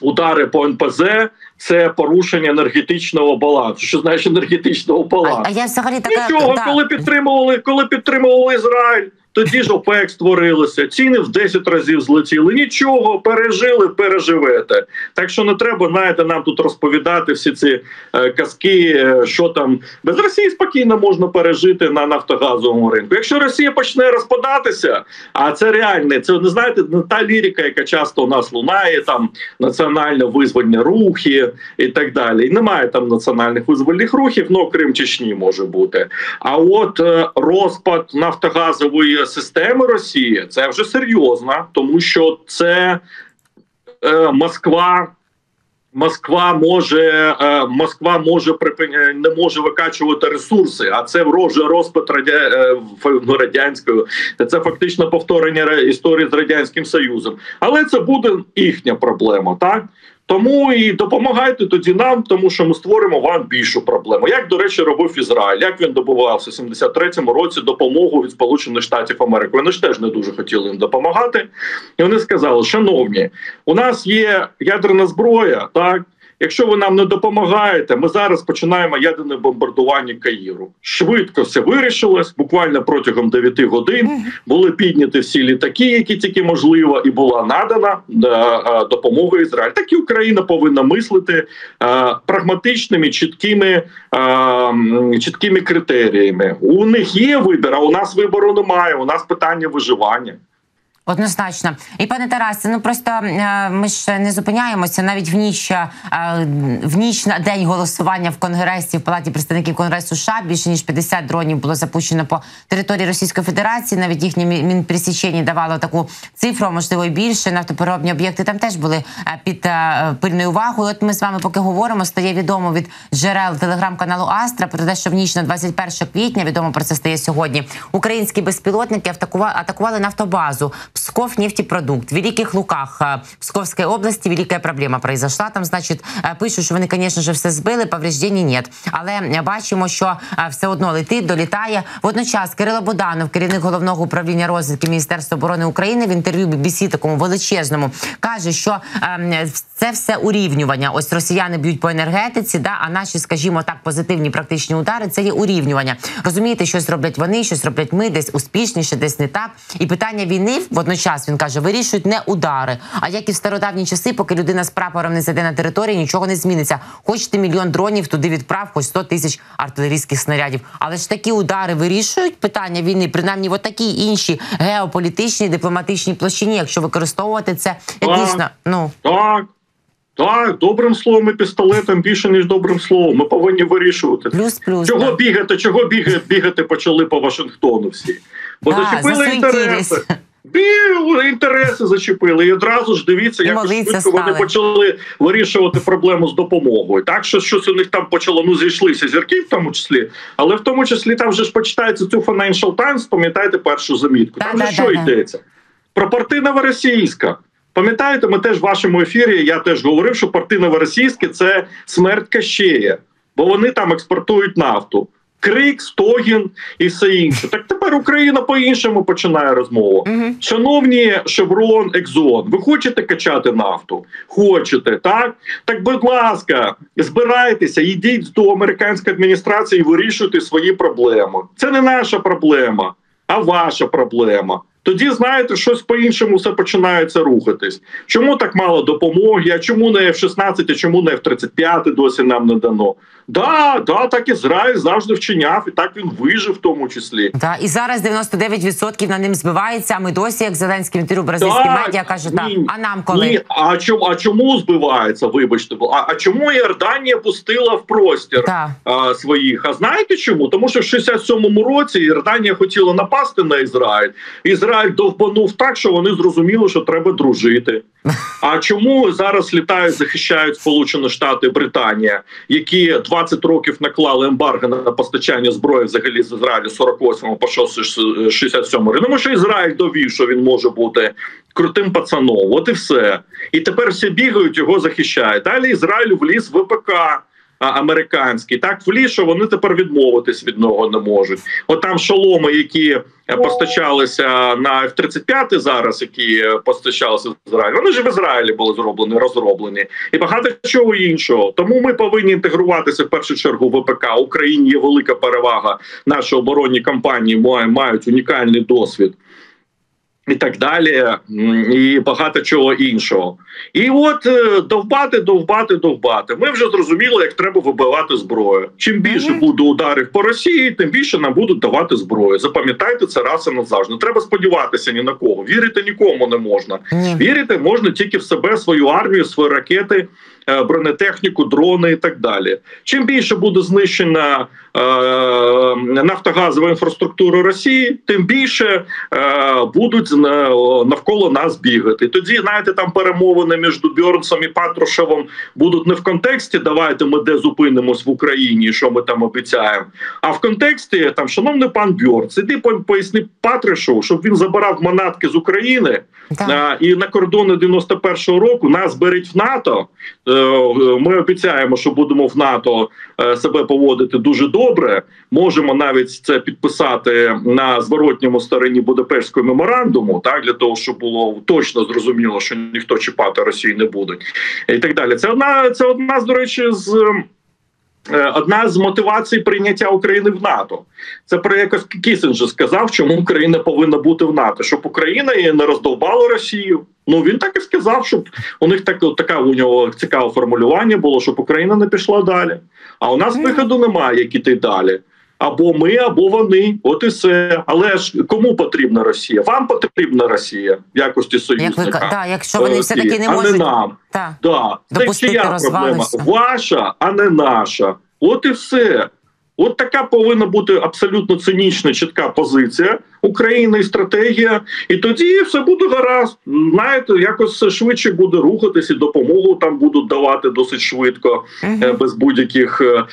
Speaker 4: Удари по НПЗ це порушення енергетичного балансу. Що значить енергетичного балансу?
Speaker 2: А, а я взагалі така
Speaker 4: Нічого,
Speaker 2: да.
Speaker 4: коли підтримували, коли підтримували Ізраїль, тоді ж ОПЕК створилося, ціни в 10 разів злетіли. Нічого, пережили, переживете. Так що не треба, знаєте, нам тут розповідати всі ці е, казки, е, що там без Росії спокійно можна пережити на нафтогазовому ринку. Якщо Росія почне розпадатися, а це реальне, це не знаєте, не та лірика, яка часто у нас лунає, там національно визвольні рухи і так далі. І немає там національних визвольних рухів, ну окрім Чечні може бути. А от е, розпад нафтогазової системи Росії це вже серйозно, тому що це е, Москва. Москва може е, Москва може припиня- не може викачувати ресурси, а це вже розпад радя, е, ну, радянської. Це фактично повторення історії з радянським союзом. Але це буде їхня проблема, так. Тому і допомагайте тоді нам, тому що ми створимо вам більшу проблему. Як до речі, робив Ізраїль, як він добувався в 73-му році допомогу від Сполучених Штатів Америки. Вони ж теж не дуже хотіли їм допомагати. І вони сказали: шановні, у нас є ядерна зброя, так. Якщо ви нам не допомагаєте, ми зараз починаємо ядерне бомбардування Каїру. Швидко все вирішилось. Буквально протягом 9 годин були підняті всі літаки, які тільки можливо, і була надана е, е, допомога Ізраїлю. Так і Україна повинна мислити е, прагматичними, чіткими, чіткими критеріями. У них є вибір, а у нас вибору немає. У нас питання виживання.
Speaker 2: Однозначно, і пане Тарасе, ну просто е, ми ж не зупиняємося навіть в ніч е, в ніч на день голосування в конгресі в палаті представників конгресу США більше ніж 50 дронів було запущено по території Російської Федерації. Навіть їхнє мінпресічення давало таку цифру, можливо, і більше. Нафтопереробні об'єкти там теж були е, під пильною увагою. От ми з вами поки говоримо, стає відомо від джерел телеграм-каналу Астра про те, що в ніч на 21 квітня відомо про це стає сьогодні. Українські безпілотники атакували нафтобазу. Псков нефтепродукт, в Великих Луках Псковской области велика проблема произошла. Там, значить, пишуть, що вони, звісно ж, все збили, повреждень нет. Але бачимо, що все одно летить, долітає. Водночас Кирило Буданов, керівник головного управління розвідки Міністерства оборони України, в інтерв'ю BBC такому величезному каже, що це все урівнювання. Ось росіяни б'ють по енергетиці, да, а наші, скажімо так, позитивні практичні удари це є урівнювання. Розумієте, щось роблять вони, щось роблять ми, десь успішніше, десь не так. І питання війни водночас він каже, вирішують не удари. А як і в стародавні часи, поки людина з прапором не зайде на територію, нічого не зміниться. Хочете мільйон дронів туди відправ, хоч 100 тисяч артилерійських снарядів. Але ж такі удари вирішують питання війни, принаймні в такій іншій геополітичній дипломатичній площині, якщо використовувати це як дійсно ну
Speaker 4: так. Так, добрим словом і пістолетом більше ніж добрим словом. Ми повинні вирішувати.
Speaker 2: Плюс плюс
Speaker 4: чого
Speaker 2: да.
Speaker 4: бігати, чого бігати, бігати почали по Вашингтону всі, бо да, зачепили інтереси. Бі, інтереси зачепили. І одразу ж дивіться, як швидко вони почали вирішувати проблему з допомогою. Так що щось у них там почало ну зійшлися зірки, в тому числі, але в тому числі там вже ж почитається цю Financial Times, пам'ятаєте першу замітку. Там же що йдеться? Про партина російська. Пам'ятаєте, ми теж в вашому ефірі. Я теж говорив, що партина російське це смерть Кащея, бо вони там експортують нафту. Крик, стогін і все інше. Так тепер Україна по-іншому починає розмову. Угу. Шановні Шеврон, Екзон, ви хочете качати нафту? Хочете, так? Так, будь ласка, збирайтеся, йдіть до американської адміністрації і вирішуйте свої проблеми. Це не наша проблема, а ваша проблема тоді знаєте, щось по-іншому все починається рухатись. Чому так мало допомоги? А чому не F-16, а чому не F-35 досі нам не дано? Да, да, так Ізраїль завжди вчиняв, і так він вижив в тому числі.
Speaker 2: Да, і зараз 99% на ним збивається. А ми досі, як Зеленський інтерв'ю бразильські
Speaker 4: так,
Speaker 2: медіа каже, так, а нам коли
Speaker 4: ні, а чому а чому збивається? Вибачте, а, а чому Іорданія пустила в простір а, своїх? А знаєте чому? Тому що в 67-му році Іорданія хотіла напасти на Ізраїль. Ізраїль довбанув так, що вони зрозуміли, що треба дружити. А чому зараз літають, захищають Сполучені Штати Британія, які 20 років наклали ембарго на постачання зброї взагалі з Ізраїлю 48 по 67 рік. Тому що Ізраїль довів, що він може бути крутим пацаном. От і все. І тепер всі бігають, його захищають. Далі Ізраїль вліз в ВПК американський, так вліз, що вони тепер відмовитись від нього не можуть. От там шоломи, які постачалися на F-35 зараз, які постачалися в Ізраїль, вони ж в Ізраїлі були зроблені, розроблені і багато чого іншого. Тому ми повинні інтегруватися в першу чергу в ВПК. Україні є велика перевага. Наші оборонні компанії мають унікальний досвід і так далі, і багато чого іншого. І от е, довбати, довбати, довбати. Ми вже зрозуміли, як треба вибивати зброю. Чим більше буде ударів по Росії, тим більше нам будуть давати зброю. Запам'ятайте це раз і назавжди. Не треба сподіватися ні на кого. Вірити нікому не можна. Вірити можна тільки в себе, свою армію, свої ракети. Е, бронетехніку, дрони і так далі. Чим більше буде знищена е, нафтогазова інфраструктура Росії, тим більше е, будуть навколо нас бігати. Тоді знаєте, там перемовини між Бьорнсом і Патрушевим будуть не в контексті Давайте ми де зупинимось в Україні, що ми там обіцяємо. А в контексті там, шановний пан Бьорнс, іди поясни Патрушеву, щоб він забирав манатки з України а, і на кордони 91-го року нас береть в НАТО. Е, ми обіцяємо, що будемо в НАТО е, себе поводити дуже добре. Можемо навіть це підписати на зворотньому стороні Будапештського меморандуму, так для того, щоб було точно зрозуміло, що ніхто чіпати Росії не буде, і так далі. Це одна це одна з до речі з. Е, одна з мотивацій прийняття України в НАТО це про якось Кісінджер сказав, чому Україна повинна бути в НАТО, щоб Україна не роздовбала Росію. Ну він так і сказав, щоб у них так така у нього цікаве формулювання було, щоб Україна не пішла далі. А у нас виходу немає, як іти далі. Або ми, або вони. От і все. Але ж кому потрібна Росія? Вам потрібна Росія в якості
Speaker 2: Як ви
Speaker 4: союзника.
Speaker 2: да, якщо вони все таки не
Speaker 4: а не нам.
Speaker 2: Та.
Speaker 4: Да. Це чия проблема? Ваша, а не наша. От і все. От така повинна бути абсолютно цинічна, чітка позиція України і стратегія. І тоді все буде гаразд. Знаєте, якось все швидше буде рухатись, і допомогу там будуть давати досить швидко, е, без будь-яких е,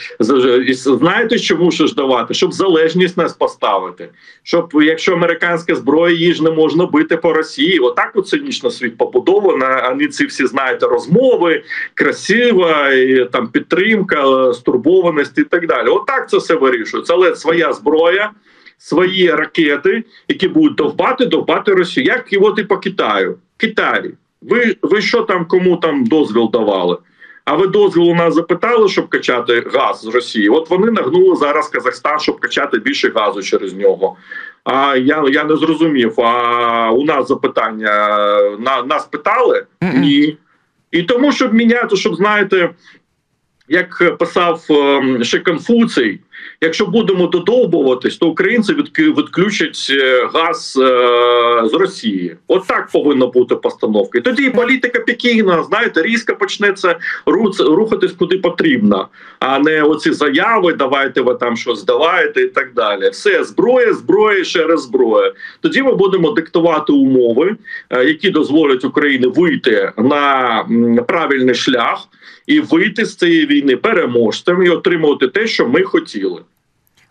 Speaker 4: і знаєте, чому ж давати? Щоб залежність нас поставити. Щоб якщо американська зброя її ж не можна бити по Росії, отак от цинічно світ побудовано. А не ці всі знаєте розмови, красива і там підтримка, стурбованість і так далі. Отак це все вирішується. Але своя зброя, свої ракети, які будуть довбати, довбати Росію. Як і от і по Китаю. Китай. Ви, ви що там кому там дозвіл давали? А ви дозвіл у нас запитали, щоб качати газ з Росії? От вони нагнули зараз Казахстан, щоб качати більше газу через нього. А я, я не зрозумів. А у нас запитання на нас питали? Ні. І тому, щоб міняти, щоб знаєте, як писав ем, ще Конфуцій, якщо будемо додовбуватись, то українці відключать е, газ е, з Росії. От повинна бути постановка. І тоді політика Пекіна, знаєте, різко почнеться рухатись куди потрібно, а не оці заяви, давайте ви там щось давайте і так далі. Все, зброя, зброя, ще раз зброя. Тоді ми будемо диктувати умови, е, які дозволять Україні вийти на правильний шлях і вийти з цієї війни переможцем і отримувати те, що ми хотіли.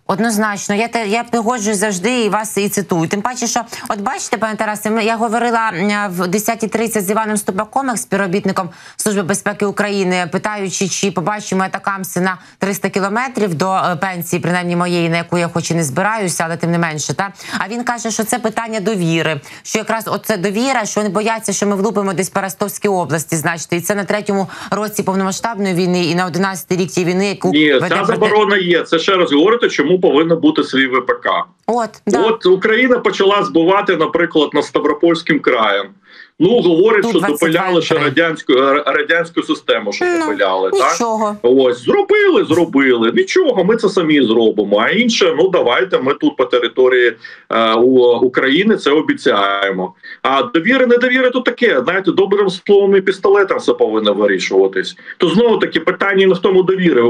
Speaker 2: Однозначно, я те я погоджуюсь завжди і вас і цитую. Тим паче, що от бачите, пане Тарасе, я говорила в 10.30 з Іваном Ступаком, співробітником Служби безпеки України, питаючи, чи побачимо атакамси на 300 кілометрів до е, пенсії, принаймні моєї, на яку я хоч і не збираюся, але тим не менше. Та а він каже, що це питання довіри. Що якраз оце довіра, що вони бояться, що ми влупимо десь по Ростовській області, значить, і це на третьому році повномасштабної війни і на 11 рік тієї війни, яку
Speaker 4: Ні,
Speaker 2: веде
Speaker 4: ця заборона є. Це ще раз говорити, чому повинен бути свій ВПК.
Speaker 2: От да.
Speaker 4: От Україна почала збивати, наприклад, над Ставропольським краєм. Ну говорить,
Speaker 2: Ту
Speaker 4: що допиляли ще радянську е, радянську систему, що
Speaker 2: Ну,
Speaker 4: допиляли. Так ось зробили, зробили. Нічого, ми це самі зробимо. А інше, ну давайте ми тут по території е, у- України це обіцяємо. А довіри, недовіри то таке. Знаєте, добрим словом і пістолетом все повинно вирішуватись. То знову таки питання не в тому довіри.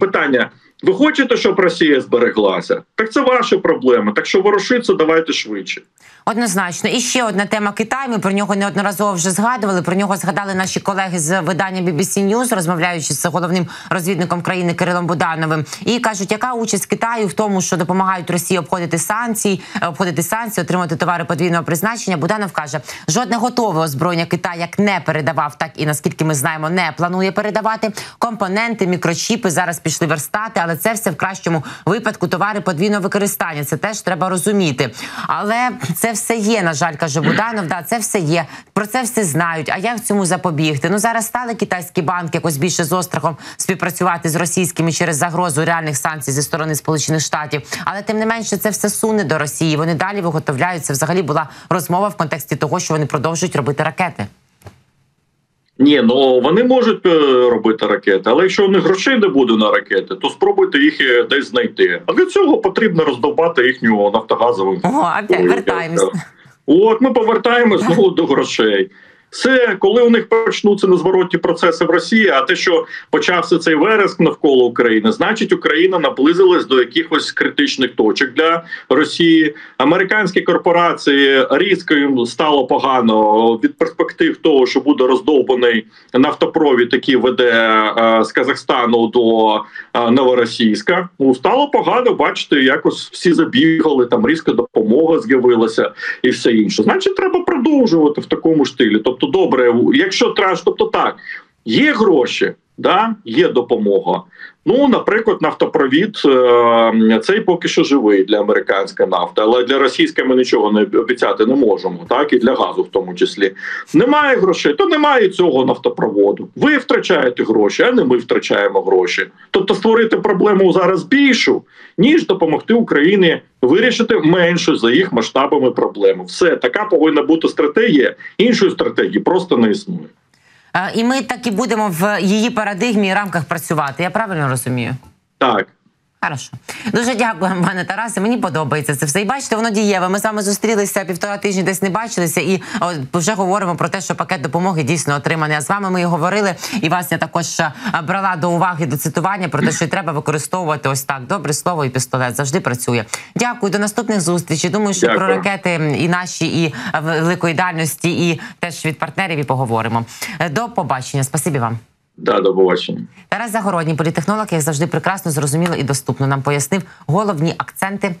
Speaker 4: Питання. Ви хочете, щоб Росія збереглася? Так це ваші проблеми. Так що ворушиться, давайте швидше.
Speaker 2: Однозначно, і ще одна тема Китай. Ми про нього неодноразово вже згадували. Про нього згадали наші колеги з видання BBC News, розмовляючи з головним розвідником країни Кирилом Будановим. І кажуть, яка участь Китаю в тому, що допомагають Росії обходити санкції, обходити санкції, отримати товари подвійного призначення. Буданов каже, жодне готове озброєння Китай як не передавав, так і наскільки ми знаємо, не планує передавати. Компоненти, мікрочіпи зараз пішли верстати, але це все в кращому випадку товари подвійного використання. Це теж треба розуміти. Але це все є. На жаль, каже Буданов. Да, це все є. Про це все знають. А як цьому запобігти? Ну зараз стали китайські банки якось більше з острахом співпрацювати з російськими через загрозу реальних санкцій зі сторони Сполучених Штатів. Але тим не менше, це все суне до Росії. Вони далі виготовляються. Взагалі була розмова в контексті того, що вони продовжують робити ракети.
Speaker 4: Ні, ну вони можуть е, робити ракети, але якщо у них грошей не буде на ракети, то спробуйте їх е, десь знайти. А для цього потрібно роздовбати їхню нафтогазову.
Speaker 2: О, опять вертаємось.
Speaker 4: От ми повертаємось знову до грошей. Це коли у них почнуться незворотні процеси в Росії, а те, що почався цей вереск навколо України, значить Україна наблизилась до якихось критичних точок для Росії. Американські корпорації різко їм стало погано від перспектив того, що буде роздовбаний нафтопровід, який веде е, з Казахстану до е, Новоросійська. Ну стало погано. Бачите, якось всі забігали. Там різка допомога з'явилася і все інше. Значить, треба продовжувати в такому стилі. Тобто, добре, якщо траш, тобто так, є гроші, да, є допомога. Ну, наприклад, нафтопровід е, цей поки що живий для американської нафти, але для російської ми нічого не обіцяти не можемо, так і для газу, в тому числі. Немає грошей, то немає цього нафтопроводу. Ви втрачаєте гроші, а не ми втрачаємо гроші. Тобто створити проблему зараз більшу, ніж допомогти Україні вирішити меншу за їх масштабами проблему. Все така повинна бути стратегія. Іншої стратегії просто не існує.
Speaker 2: І ми так і будемо в її парадигмі і рамках працювати. Я правильно розумію?
Speaker 4: Так.
Speaker 2: Хорошо. Дуже дякую, пане Тарасе. Мені подобається це все. І бачите, воно дієве. Ми з вами зустрілися півтора тижні, десь не бачилися, і о, вже говоримо про те, що пакет допомоги дійсно отриманий. А з вами ми і говорили. І вас я також е, брала до уваги до цитування про те, що треба використовувати ось так. Добре слово і пістолет завжди працює. Дякую, до наступних зустрічей. Думаю, що
Speaker 4: Дякую.
Speaker 2: про ракети і наші, і е, великої дальності, і теж від партнерів і поговоримо. Е, До побачення. Спасибі вам.
Speaker 4: Да, до побачення.
Speaker 2: Тарас Загородній, політехнолог, як завжди прекрасно, зрозуміло і доступно нам пояснив головні акценти.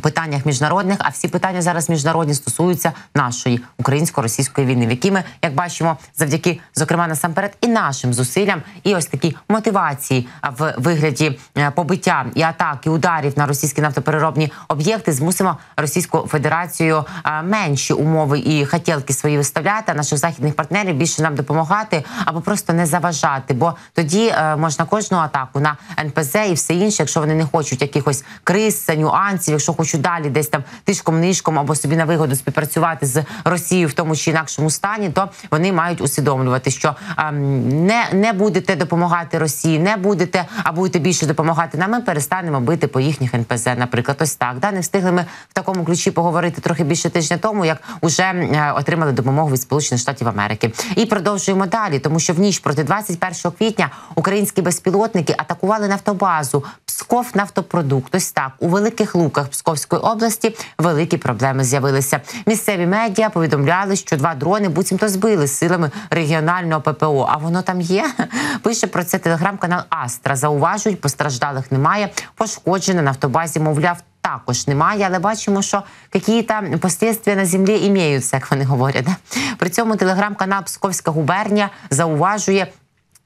Speaker 2: Питаннях міжнародних, а всі питання зараз міжнародні стосуються нашої українсько-російської війни, в якій ми, як бачимо, завдяки зокрема насамперед і нашим зусиллям, і ось такі мотивації в вигляді е, побиття і атак, і ударів на російські нафтопереробні об'єкти змусимо Російську Федерацію менші умови і хотілки свої виставляти, а наших західних партнерів більше нам допомагати або просто не заважати. Бо тоді е, можна кожну атаку на НПЗ і все інше, якщо вони не хочуть якихось криз, нюансів, якщо хочуть далі десь там тишком нишком або собі на вигоду співпрацювати з Росією в тому чи інакшому стані, то вони мають усвідомлювати, що ем, не, не будете допомагати Росії, не будете, а будете більше допомагати нам. Ми перестанемо бити по їхніх НПЗ. Наприклад, ось так. Да? Не встигли ми в такому ключі поговорити трохи більше тижня тому, як уже е, отримали допомогу від Сполучених Штатів Америки. І продовжуємо далі, тому що в ніч проти 21 квітня українські безпілотники атакували нафтобазу Псков нафтопродукт. Ось так у великих луках Псковської області великі проблеми з'явилися. Місцеві медіа повідомляли, що два дрони буцімто збили силами регіонального ППО. А воно там є. Пише про це телеграм-канал Астра. Зауважують, постраждалих немає. Пошкоджено на автобазі, мовляв. Також немає, але бачимо, що якісь последствия на землі імеються, як вони говорять. При цьому телеграм-канал Псковська губернія зауважує.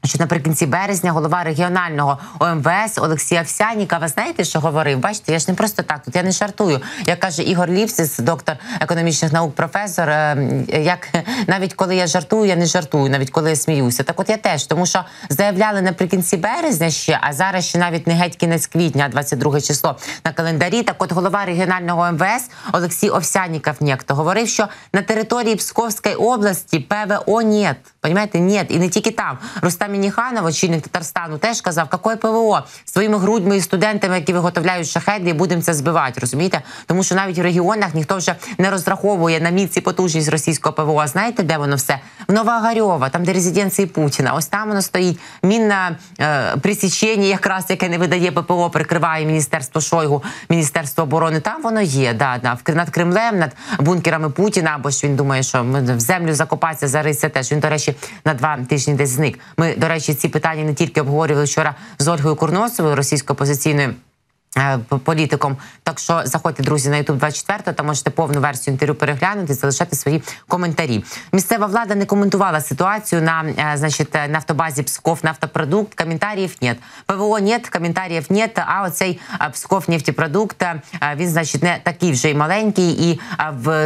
Speaker 2: Що наприкінці березня голова регіонального ОМВС Олексій Овсяніка, ви знаєте, що говорив? Бачите, я ж не просто так тут, я не жартую. Як каже Ігор Лівсис, доктор економічних наук, професор. е, Як навіть коли я жартую, я не жартую, навіть коли я сміюся. Так от я теж, тому що заявляли наприкінці березня ще, а зараз ще навіть не геть кінець квітня, а 22 число на календарі. Так от голова регіонального МВС Олексій Овсяніков нєкто говорив, що на території Псковської області ПВО нет. Понимаєте, нет. І не тільки там. Рустам Мініханов, очільник Татарстану, теж казав, какое ПВО своїми грудьми і студентами, які виготовляють шахеди, і будемо це збивати. Розумієте? Тому що навіть в регіонах ніхто вже не розраховує на міць і потужність російського ПВО. Знаєте, де воно все? В Новогарьова, там де резиденції Путіна. Ось там воно стоїть. Мінна е, присічення, якраз яке не видає ППО, прикриває міністерство Шойгу, міністерство оборони. Там воно є. Да, да, над Кремлем, над бункерами Путіна. Або ж він думає, що в землю закопатися зариться теж. Він, до речі, на два тижні десь зник. Ми, до речі, ці питання не тільки обговорювали вчора з Ольгою Курносовою, російською опозиційною. Е, Політиком, так що заходьте, друзі, на YouTube 24, там можете повну версію інтерв'ю переглянути, залишати свої коментарі. Місцева влада не коментувала ситуацію на е, значить е, нафтобазі Псков нафтопродукт. Коментарів нет. ПВО нет, коментарів нет. А оцей Псков нефтепродукт, він значить не такий вже й маленький, і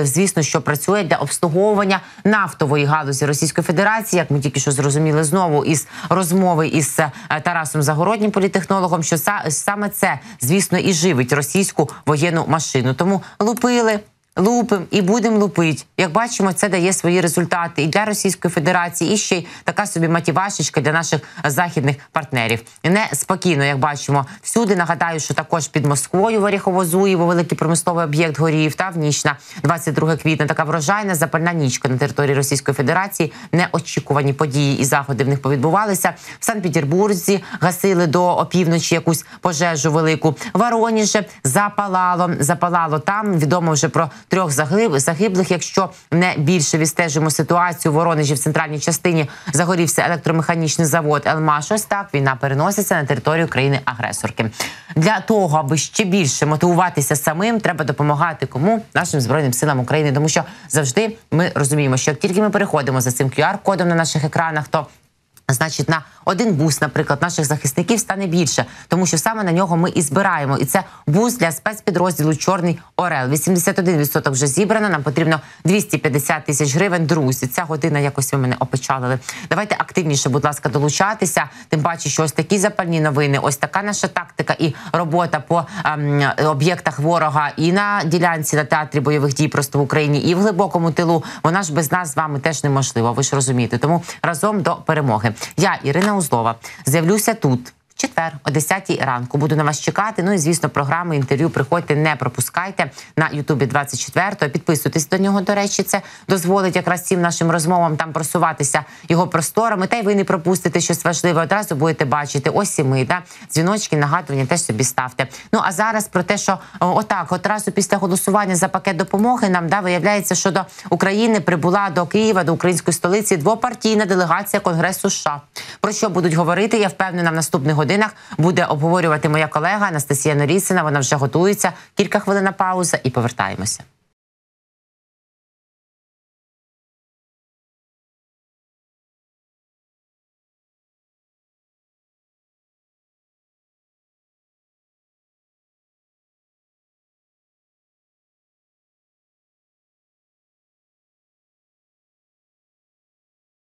Speaker 2: звісно, що працює для обслуговування нафтової галузі Російської Федерації, як ми тільки що зрозуміли знову із розмови із Тарасом Загороднім, політехнологом, що са- саме це, звісно, і живить російську воєнну машину. Тому лупили. Лупим і будемо лупити. Як бачимо, це дає свої результати і для Російської Федерації, і ще й така собі мотивашечка для наших західних партнерів. Не спокійно, як бачимо, всюди нагадаю, що також під Москвою в Оріхово-Зуєво великий промисловий об'єкт горів. Та в ніч на 22 квітня така врожайна запальна нічка на території Російської Федерації. Неочікувані події і заходи в них повідбувалися. В Санкт-Петербурзі гасили до опівночі якусь пожежу велику. В Воронеже запалало, запалало там. Відомо вже про трьох загиб- загиблих. Якщо не більше відстежимо ситуацію в Воронежі в центральній частині загорівся електромеханічний завод Елмаш. Ось так війна переноситься на територію країни-агресорки. Для того аби ще більше мотивуватися самим, треба допомагати кому нашим збройним силам України, тому що завжди ми розуміємо, що як тільки ми переходимо за цим QR-кодом на наших екранах, то Значить, на один бус, наприклад, наших захисників стане більше, тому що саме на нього ми і збираємо. І це бус для спецпідрозділу Чорний Орел. 81% вже зібрано. Нам потрібно 250 тисяч гривень. Друзі, ця година якось ви мене опечалили. Давайте активніше, будь ласка, долучатися. Тим паче, що ось такі запальні новини, ось така наша тактика і робота по ем, об'єктах ворога і на ділянці на театрі бойових дій просто в Україні, і в глибокому тилу. Вона ж без нас з вами теж неможлива. Ви ж розумієте. Тому разом до перемоги. Я Ірина Узлова з'явлюся тут. Четвер о 10 ранку. Буду на вас чекати. Ну і звісно, програми інтерв'ю приходьте, не пропускайте на Ютубі 24-го. Підписуйтесь до нього. До речі, це дозволить якраз цим нашим розмовам там просуватися його просторами. Та й ви не пропустите щось важливе. Одразу будете бачити. Ось і ми, да? дзвіночки, нагадування теж собі ставте. Ну а зараз про те, що отак, одразу після голосування за пакет допомоги нам да виявляється, що до України прибула до Києва, до української столиці двопартійна делегація Конгресу США. Про що будуть говорити? Я впевнена, в наступних годинах буде обговорювати моя колега Анастасія Норісина. Вона вже готується. Кілька хвилин на пауза і повертаємося.